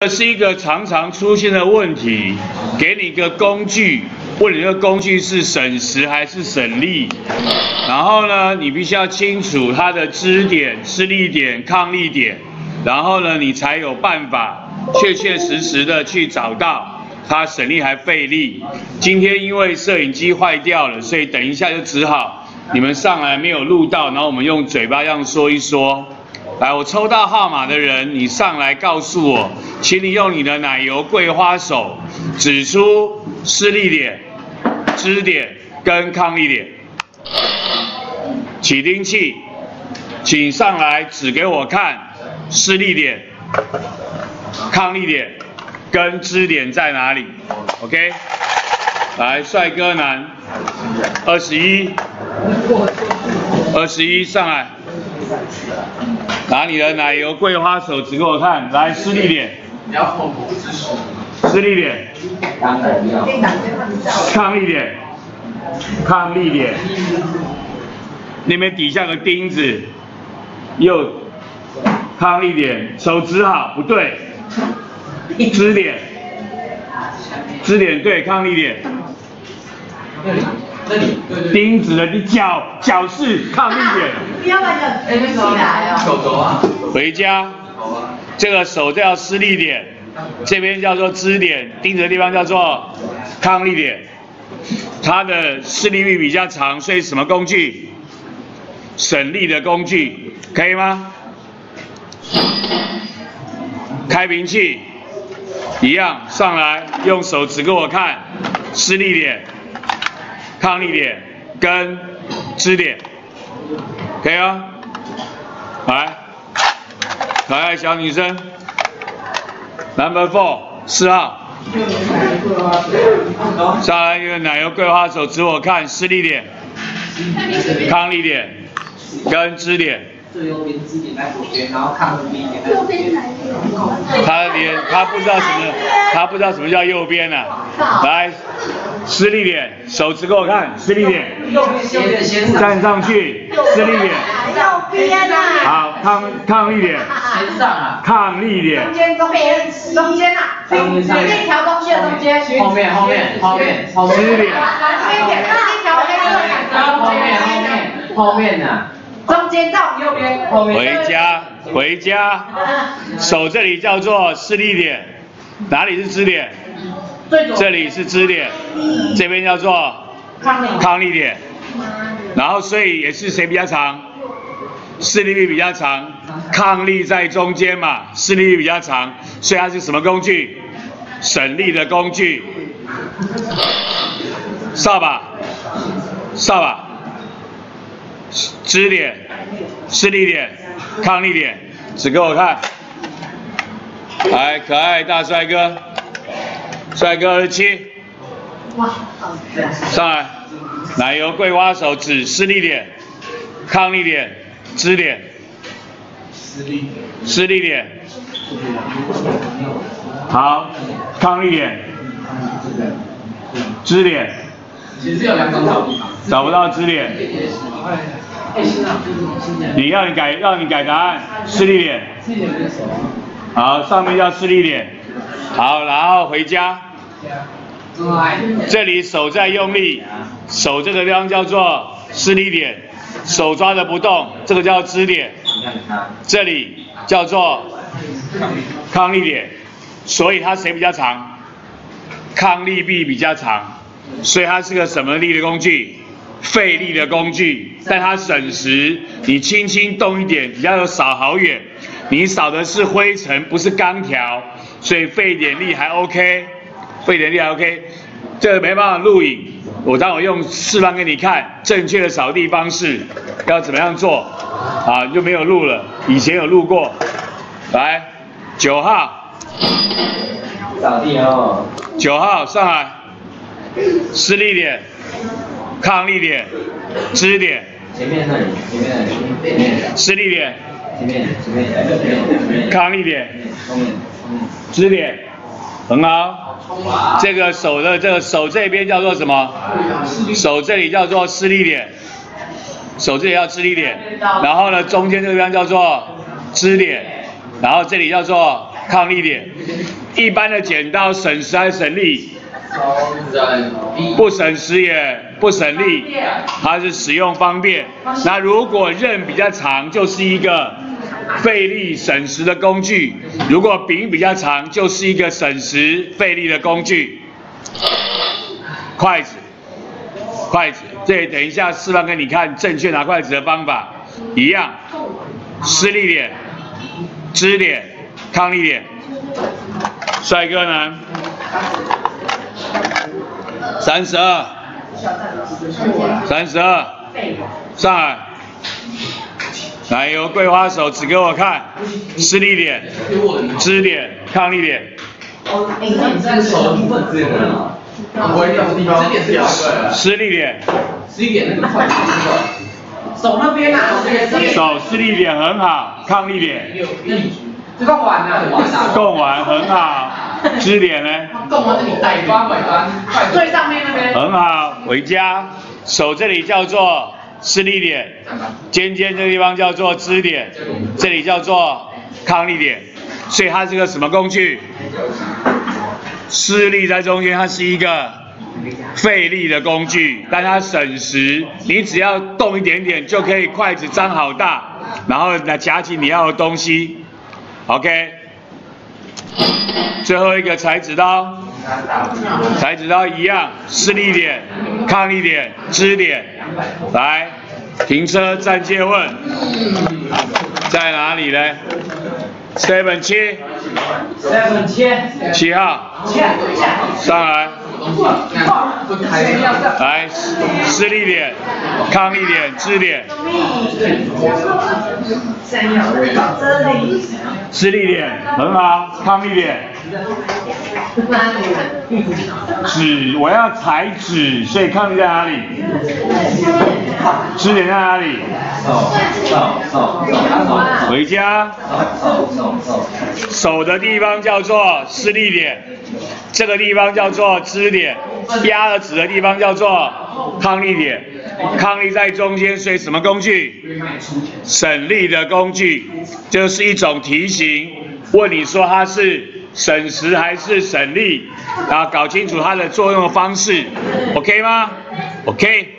这是一个常常出现的问题，给你一个工具，问你这个工具是省时还是省力，然后呢，你必须要清楚它的支点、吃力点、抗力点，然后呢，你才有办法确确实实的去找到它省力还费力。今天因为摄影机坏掉了，所以等一下就只好你们上来没有录到，然后我们用嘴巴这样说一说。来，我抽到号码的人，你上来告诉我，请你用你的奶油桂花手指出施力点、支点跟抗力点。起钉器，请上来指给我看施力点、抗力点跟支点在哪里？OK，来，帅哥男，二十一，二十一上来。拿你的奶油桂花手指给我看，来施力点，施力点，抗力点，抗力点，那边底下个钉子，又抗力点，手指好，不对，支点，支点对，抗力点。钉子的，你脚脚是抗力点。不要把脚举起来哦。手肘啊。回家。这个手叫施力点，这边叫做支点，盯着的地方叫做抗力点。它的施力率比较长，所以什么工具？省力的工具，可以吗？开瓶器，一样上来，用手指给我看施力点。抗力点跟支点，可以啊，来，可爱小女生，Number Four 四号，上来一个奶油桂花手指我看施力点，抗力点跟支点。最右边支点在左边，然后看右边点在左边。他连他不知道什么，他不知道什么叫右边呢？来，施力点，手指给我看，施力点。站上去，施力点。右边啊。好，抗抗力点。先上啊。抗力点。中间中间中间啊。中间那条东西的中间。后面后面后面后面。支点。中间点，那条黑色的。后面后面后面呢？中间到右边，回家回家，手这里叫做施力点，哪里是支点？这里是支点，这边叫做抗力点，然后所以也是谁比较长？施力率比较长，抗力在中间嘛，施力率比较长，所以它是什么工具？省力的工具，扫把，扫把。支点、施力点、抗力点，指给我看。来，可爱大帅哥，帅哥二十七。哇，好上来，奶油桂花手指施力点、抗力点、支点。施力点。施力点。好，抗力点。支点。其实有两种找地方。找不到支点。你要你改，让你改答案，施力点。好，上面叫施力点。好，然后回家。这里手在用力，手这个地方叫做施力点，手抓着不动，这个叫支点。这里叫做抗力点，所以它谁比较长？抗力臂比较长，所以它是个什么力的工具？费力的工具，但它省时，你轻轻动一点，比较有扫好远。你扫的是灰尘，不是钢条，所以费点力还 OK，费点力还 OK。这个没办法录影，我待会用示范给你看，正确的扫地方式要怎么样做啊？就没有录了，以前有录过。来，九号，扫地哦。九号上来，施力点。抗力点，支点，前面那里，前面那里，施力点，前面，前面，抗力点，后面，后面，支点，很好。这个手的这个手这边叫做什么？手这里叫做施力点，手这里叫支力点。然后呢，中间这个地方叫做支点，然后这里叫做抗力点。一般的剪刀省时还省力？不省时也不省力，它是使用方便。那如果刃比较长，就是一个费力省时的工具；如果柄比较长，就是一个省时费力的工具。筷子，筷子，这里等一下示范给你看正确拿筷子的方法，一样，施力点、支点、抗力点。帅哥呢？三十二，三十二，上来，来由桂花手指给我看，施力点、支点、抗力点。施力点。施力点那个手那边啊，手施力点很好，抗力点。贡丸啊，贡丸很好，支点呢？贡丸是你带端尾端，最上面那边。很好，回家，手这里叫做施力点，尖尖这个地方叫做支点，这里叫做抗力点，所以它是个什么工具？施力在中间，它是一个费力的工具，但它省时，你只要动一点点就可以筷子张好大，然后来夹起你要的东西。OK，最后一个裁纸刀，裁纸刀一样，施力点、抗力点、支点，来，停车站借问，在哪里呢？Seven 七，Seven 七，七号，上来。来，施力点、抗力点、支点。施力点很好，抗力点。纸，我要裁纸，所以抗力在哪里？支点。在哪里？回家。手的地方叫做施力点，这个地方叫做支点，压了纸的地方叫做抗力点。抗力在中间，所以什么工具？省力的工具，就是一种题型，问你说它是省时还是省力，然后搞清楚它的作用方式，OK 吗？OK。